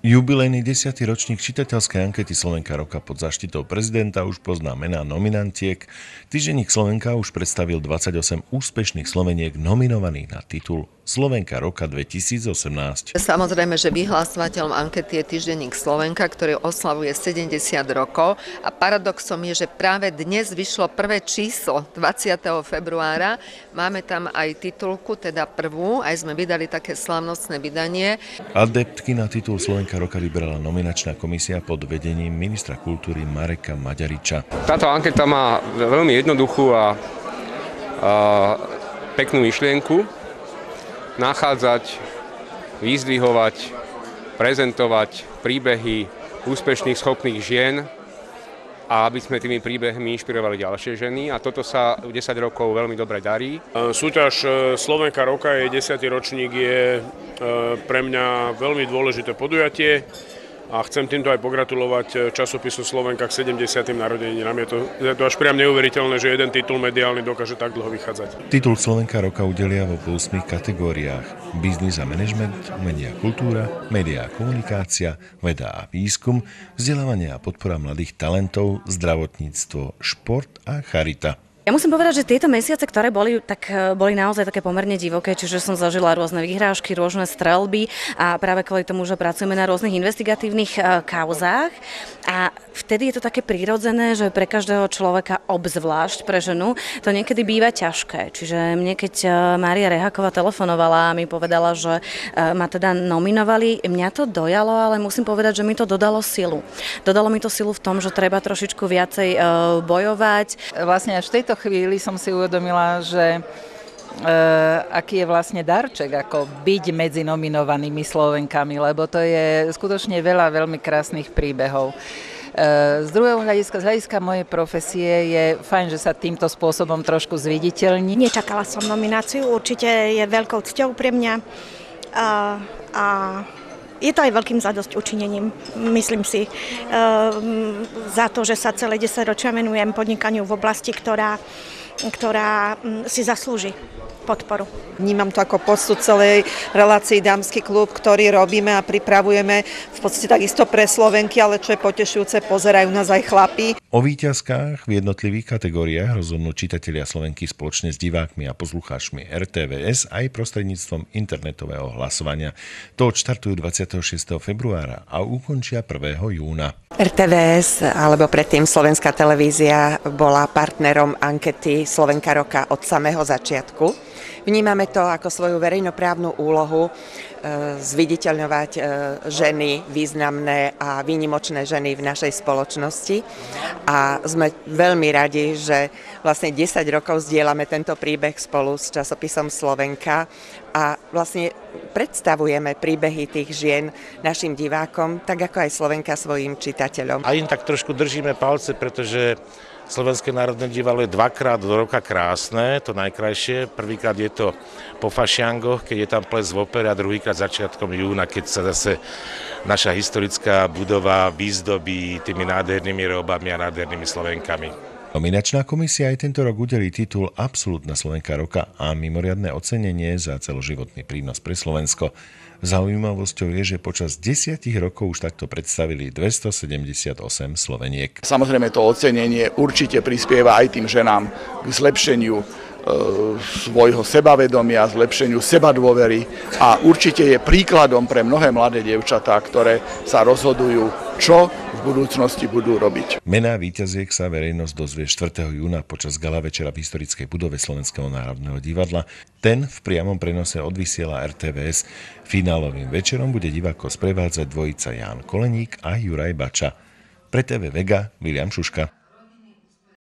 Jubilejný 10. ročník čitateľskej ankety Slovenka roka pod zaštitou prezidenta už pozná mená nominantiek. Týždenník Slovenka už predstavil 28 úspešných Sloveniek nominovaných na titul Slovenka roka 2018. Samozrejme, že vyhlásovateľom ankety je týždenník Slovenka, ktorý oslavuje 70 rokov a paradoxom je, že práve dnes vyšlo prvé číslo 20. februára. Máme tam aj titulku, teda prvú, aj sme vydali také slavnostné vydanie. Adeptky na titul Slovenka roka vybrala nominačná komisia pod vedením ministra kultúry Mareka Maďariča. Táto anketa má veľmi jednoduchú a, a peknú myšlienku nachádzať, vyzdvihovať, prezentovať príbehy úspešných, schopných žien a aby sme tými príbehmi inšpirovali ďalšie ženy a toto sa 10 rokov veľmi dobre darí. Súťaž e, Slovenka roka, je 10. ročník, je e, pre mňa veľmi dôležité podujatie a chcem týmto aj pogratulovať eh, časopisu Slovenka k 70. narodeninám. Je je to až priam neuveriteľné, že jeden titul mediálny dokáže tak dlho vychádzať. Titul Slovenka roka udelia vo 8 kategóriách. Biznis a management, umenia a kultúra, média a komunikácia, veda a výskum, vzdelávanie a podpora mladých talentov, zdravotníctvo, šport a charita. Ja musím povedať, že tieto mesiace, ktoré boli, tak e, boli naozaj také pomerne divoké, čiže som zažila rôzne vyhrážky, rôzne strelby a práve kvôli tomu, že pracujeme na rôznych investigatívnych e, kauzách a vtedy je to také prirodzené, že pre každého človeka, obzvlášť pre ženu, to niekedy býva ťažké. Čiže mne, keď e, Mária Rehaková telefonovala a mi povedala, že ma teda nominovali, mňa to dojalo, ale musím povedať, že mi to dodalo silu. Dodalo mi to silu v tom, že treba trošičku viacej bojovať. Vlastne až v tejto chvíli som si uvedomila, že Uh, aký je vlastne darček, ako byť medzi nominovanými Slovenkami, lebo to je skutočne veľa veľmi krásnych príbehov. Uh, z druhého hľadiska, z hľadiska mojej profesie je fajn, že sa týmto spôsobom trošku zviditeľní. Nečakala som nomináciu, určite je veľkou cťou pre mňa a, a je to aj veľkým zadosť učinením, myslím si, ehm, za to, že sa celé 10 ročia venujem podnikaniu v oblasti, ktorá, ktorá mm, si zaslúži podporu. Vnímam to ako postup celej relácii Dámsky klub, ktorý robíme a pripravujeme v podstate takisto pre Slovenky, ale čo je potešujúce, pozerajú nás aj chlapí. O výťazkách v jednotlivých kategóriách rozhodnú čitatelia Slovenky spoločne s divákmi a poslucháčmi RTVS aj prostredníctvom internetového hlasovania. To odštartujú 26. februára a ukončia 1. júna. RTVS, alebo predtým Slovenská televízia, bola partnerom ankety Slovenka roka od samého začiatku. Vnímame to ako svoju verejnoprávnu úlohu e, zviditeľňovať e, ženy, významné a výnimočné ženy v našej spoločnosti. A sme veľmi radi, že vlastne 10 rokov zdieľame tento príbeh spolu s časopisom Slovenka a vlastne predstavujeme príbehy tých žien našim divákom, tak ako aj Slovenka svojim čitateľom. A im tak trošku držíme palce, pretože Slovenské národné divadlo je dvakrát do roka krásne, to najkrajšie. Prvýkrát je to po Fašiangoch, keď je tam ples v opere a druhýkrát začiatkom júna, keď sa zase naša historická budova vyzdobí tými nádhernými robami a nádhernými Slovenkami. Nominačná komisia aj tento rok udelí titul Absolutná Slovenka roka a mimoriadne ocenenie za celoživotný prínos pre Slovensko. Zaujímavosťou je, že počas desiatich rokov už takto predstavili 278 Sloveniek. Samozrejme to ocenenie určite prispieva aj tým ženám k zlepšeniu e, svojho sebavedomia, zlepšeniu sebadôvery a určite je príkladom pre mnohé mladé dievčatá, ktoré sa rozhodujú, čo v budúcnosti budú robiť. Mená víťaziek sa verejnosť dozvie 4. júna počas gala večera v historickej budove Slovenského národného divadla. Ten v priamom prenose odvysiela RTVS. Finálovým večerom bude diváko sprevádzať dvojica Ján Koleník a Juraj Bača. Pre TV Vega William Šuška.